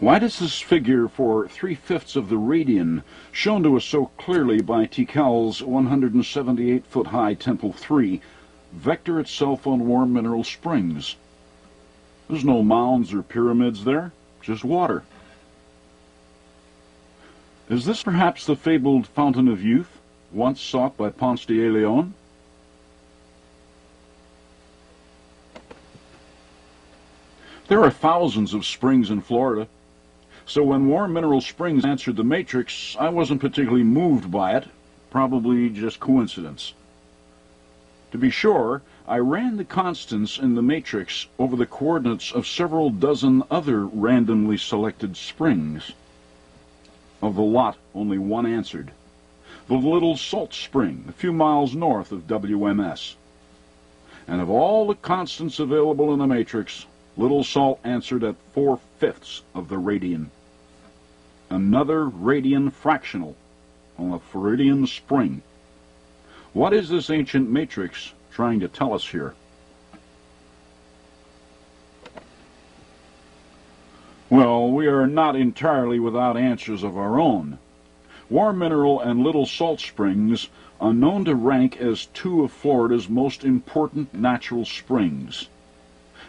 Why does this figure for three-fifths of the radian, shown to us so clearly by Tikal's 178-foot-high Temple 3, vector itself on warm mineral springs? There's no mounds or pyramids there, just water. Is this perhaps the fabled Fountain of Youth, once sought by Ponce de Leon? There are thousands of springs in Florida. So when Warm Mineral Springs answered the matrix, I wasn't particularly moved by it, probably just coincidence. To be sure, I ran the constants in the matrix over the coordinates of several dozen other randomly selected springs. Of the lot, only one answered. The Little Salt Spring, a few miles north of WMS. And of all the constants available in the matrix, Little Salt answered at four-fifths of the radian. Another radian fractional on a Floridian spring. What is this ancient matrix trying to tell us here? Well, we are not entirely without answers of our own. Warm Mineral and Little Salt Springs are known to rank as two of Florida's most important natural springs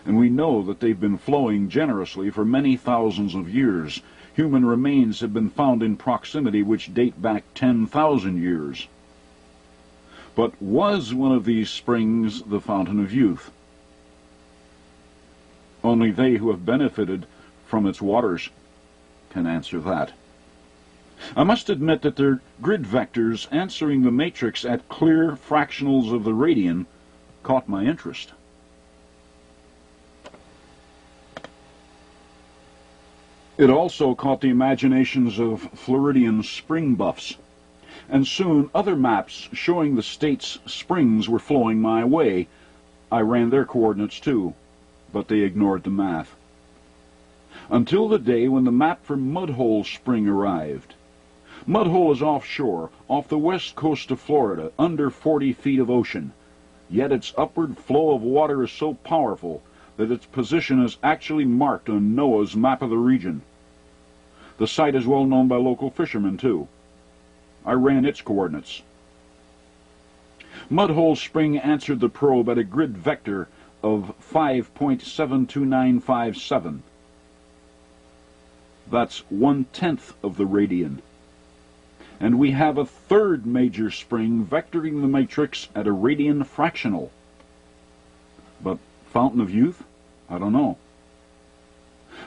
and we know that they've been flowing generously for many thousands of years. Human remains have been found in proximity which date back 10,000 years. But was one of these springs the fountain of youth? Only they who have benefited from its waters can answer that. I must admit that their grid vectors answering the matrix at clear fractionals of the radian caught my interest. It also caught the imaginations of Floridian spring buffs, and soon other maps showing the state's springs were flowing my way. I ran their coordinates too, but they ignored the math. Until the day when the map for Mudhole Spring arrived. Mudhole is offshore, off the west coast of Florida, under 40 feet of ocean. Yet its upward flow of water is so powerful that its position is actually marked on NOAA's map of the region. The site is well known by local fishermen, too. I ran its coordinates. Mudhole Spring answered the probe at a grid vector of 5.72957. That's one-tenth of the radian. And we have a third major spring vectoring the matrix at a radian fractional. But Fountain of Youth? I don't know.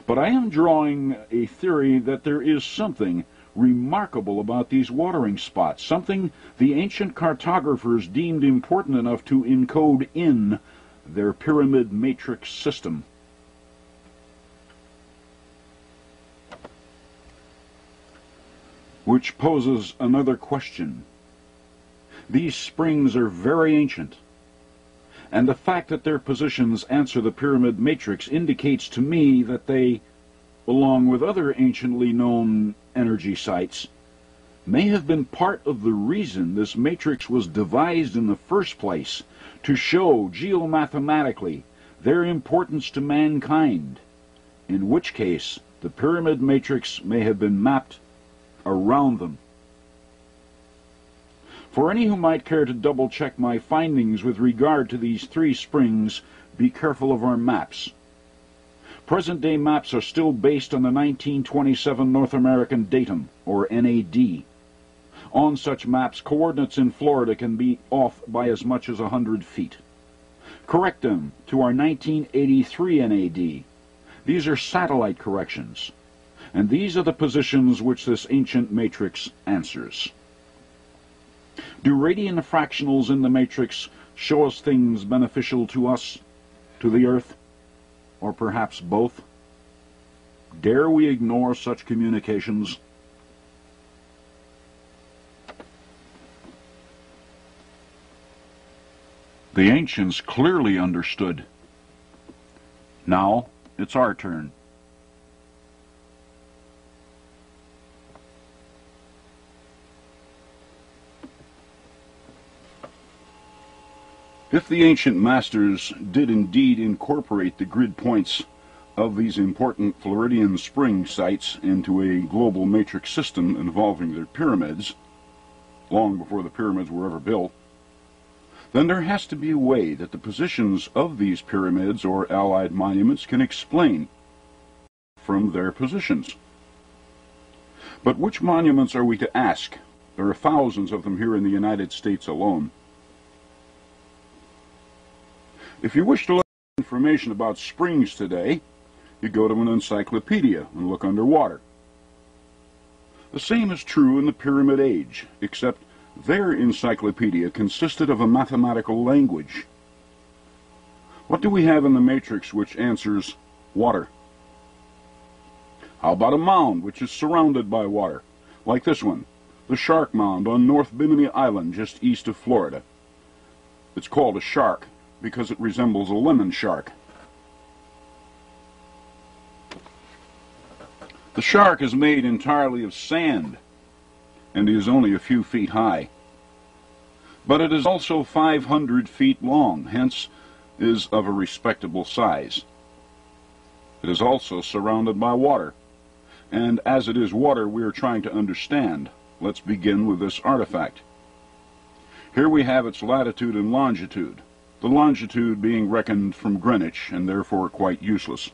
But I am drawing a theory that there is something remarkable about these watering spots, something the ancient cartographers deemed important enough to encode in their pyramid matrix system. Which poses another question. These springs are very ancient and the fact that their positions answer the pyramid matrix indicates to me that they, along with other anciently known energy sites, may have been part of the reason this matrix was devised in the first place to show geomathematically their importance to mankind, in which case the pyramid matrix may have been mapped around them. For any who might care to double check my findings with regard to these three springs, be careful of our maps. Present day maps are still based on the 1927 North American Datum, or NAD. On such maps, coordinates in Florida can be off by as much as a 100 feet. Correct them to our 1983 NAD. These are satellite corrections, and these are the positions which this ancient matrix answers. Do radian fractionals in the matrix show us things beneficial to us, to the Earth, or perhaps both? Dare we ignore such communications? The ancients clearly understood. Now it's our turn. If the ancient masters did indeed incorporate the grid points of these important Floridian spring sites into a global matrix system involving their pyramids, long before the pyramids were ever built, then there has to be a way that the positions of these pyramids or allied monuments can explain from their positions. But which monuments are we to ask? There are thousands of them here in the United States alone. If you wish to learn information about springs today, you go to an encyclopedia and look underwater. The same is true in the Pyramid Age, except their encyclopedia consisted of a mathematical language. What do we have in the matrix which answers water? How about a mound which is surrounded by water, like this one, the Shark Mound on North Bimini Island just east of Florida? It's called a shark because it resembles a lemon shark. The shark is made entirely of sand and is only a few feet high. But it is also 500 feet long, hence is of a respectable size. It is also surrounded by water, and as it is water we are trying to understand, let's begin with this artifact. Here we have its latitude and longitude, the longitude being reckoned from Greenwich and therefore quite useless.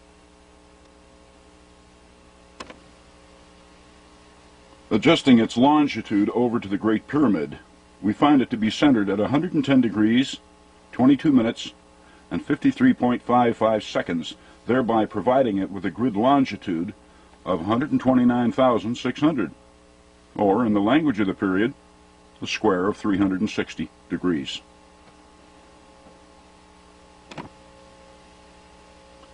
Adjusting its longitude over to the Great Pyramid, we find it to be centered at 110 degrees, 22 minutes, and 53.55 seconds, thereby providing it with a grid longitude of 129,600, or in the language of the period, the square of 360 degrees.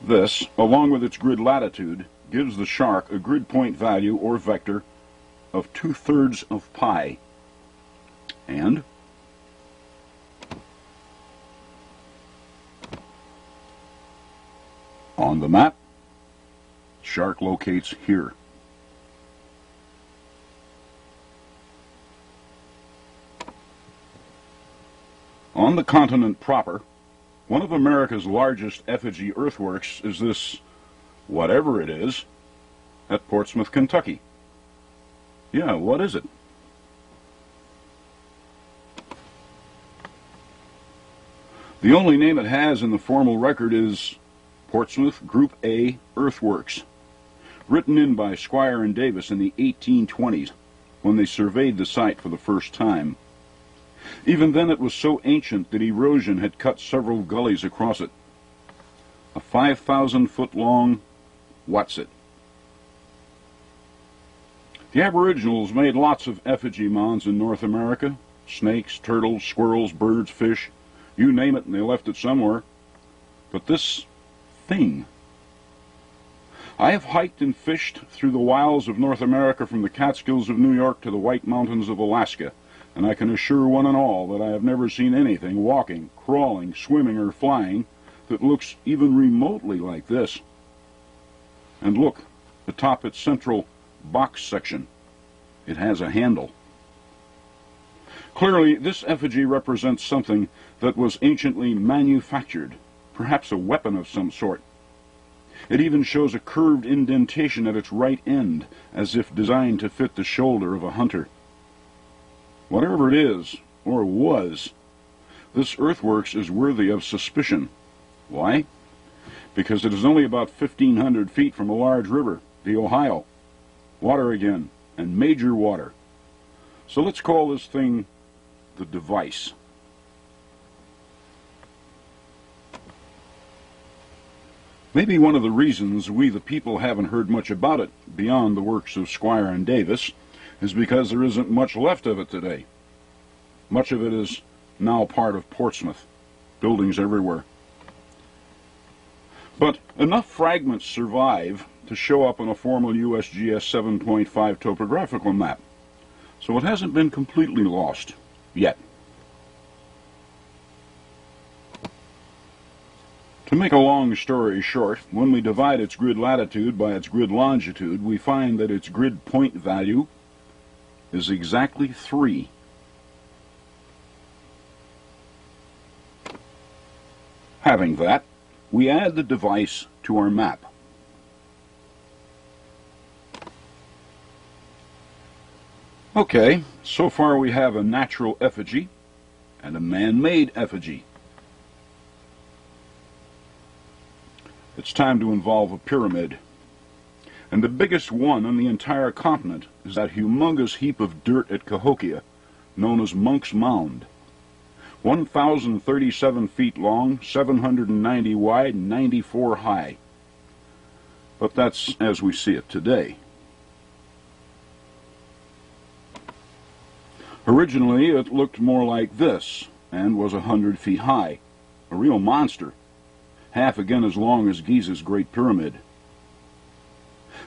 This, along with its grid latitude, gives the shark a grid point value or vector of two-thirds of pi. And on the map, shark locates here. On the continent proper, one of America's largest effigy earthworks is this, whatever it is, at Portsmouth, Kentucky. Yeah, what is it? The only name it has in the formal record is Portsmouth Group A Earthworks, written in by Squier and Davis in the 1820s when they surveyed the site for the first time. Even then it was so ancient that erosion had cut several gullies across it. A 5,000 foot long what's it? The Aboriginals made lots of effigy mounds in North America. Snakes, turtles, squirrels, birds, fish. You name it and they left it somewhere. But this thing. I have hiked and fished through the wilds of North America from the Catskills of New York to the White Mountains of Alaska, and I can assure one and all that I have never seen anything walking, crawling, swimming, or flying that looks even remotely like this. And look, atop its central box section. It has a handle. Clearly, this effigy represents something that was anciently manufactured, perhaps a weapon of some sort. It even shows a curved indentation at its right end, as if designed to fit the shoulder of a hunter. Whatever it is, or was, this earthworks is worthy of suspicion. Why? Because it is only about 1,500 feet from a large river, the Ohio water again, and major water. So let's call this thing the device. Maybe one of the reasons we the people haven't heard much about it beyond the works of Squier and Davis is because there isn't much left of it today. Much of it is now part of Portsmouth, buildings everywhere. But enough fragments survive to show up on a formal USGS 7.5 topographical map. So it hasn't been completely lost yet. To make a long story short, when we divide its grid latitude by its grid longitude, we find that its grid point value is exactly 3. Having that, we add the device to our map. Okay, so far we have a natural effigy and a man-made effigy. It's time to involve a pyramid. And the biggest one on the entire continent is that humongous heap of dirt at Cahokia, known as Monk's Mound. 1,037 feet long, 790 wide, and 94 high. But that's as we see it today. Originally, it looked more like this and was a hundred feet high, a real monster, half again as long as Giza's Great Pyramid.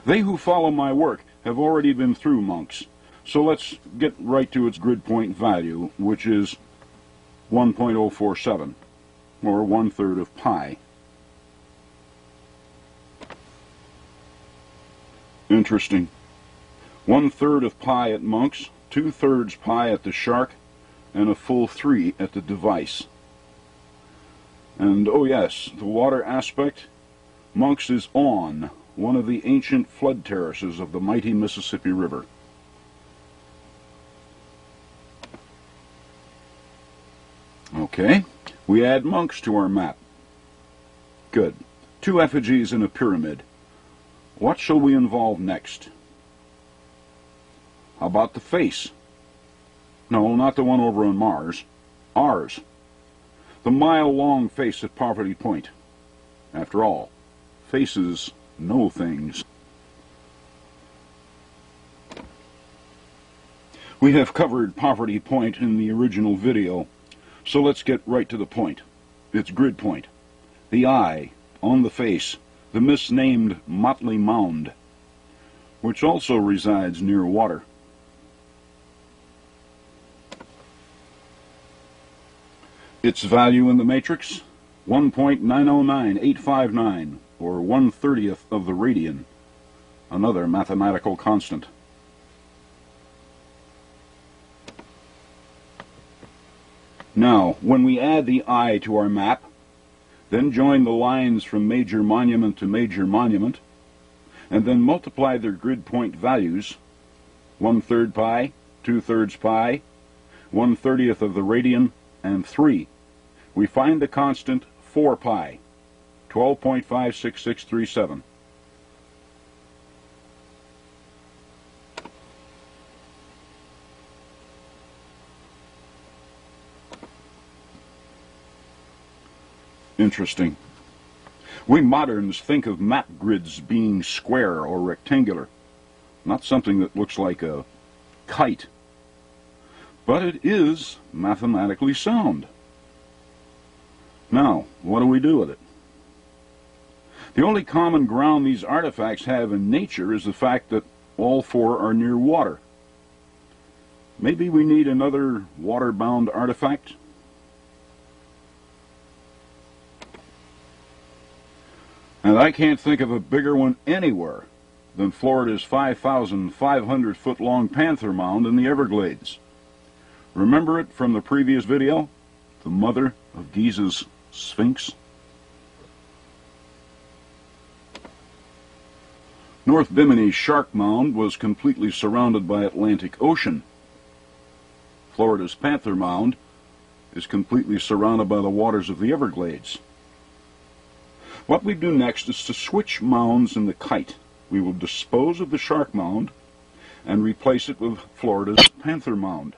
They who follow my work have already been through monks, so let's get right to its grid point value, which is 1.047, or one-third of pi. Interesting. One-third of pi at monks two-thirds pi at the shark, and a full three at the device. And oh yes, the water aspect, Monks is on one of the ancient flood terraces of the mighty Mississippi River. Okay, we add monks to our map. Good. Two effigies in a pyramid. What shall we involve next? How about the face? No, not the one over on Mars. Ours. The mile-long face at Poverty Point. After all, faces know things. We have covered Poverty Point in the original video, so let's get right to the point. Its grid point. The eye, on the face, the misnamed Motley Mound, which also resides near water. Its value in the matrix, 1.909859, or one thirtieth of the radian, another mathematical constant. Now, when we add the eye to our map, then join the lines from major monument to major monument, and then multiply their grid point values, one-third pi, two-thirds pi, one-thirtieth of the radian, and 3 we find the constant 4 pi, 12.56637. Interesting. We moderns think of map grids being square or rectangular, not something that looks like a kite. But it is mathematically sound. Now, what do we do with it? The only common ground these artifacts have in nature is the fact that all four are near water. Maybe we need another water-bound artifact? And I can't think of a bigger one anywhere than Florida's 5,500 foot long Panther Mound in the Everglades. Remember it from the previous video? The mother of Giza's Sphinx. North Bimini's Shark Mound was completely surrounded by Atlantic Ocean. Florida's Panther Mound is completely surrounded by the waters of the Everglades. What we do next is to switch mounds in the kite. We will dispose of the Shark Mound and replace it with Florida's Panther Mound.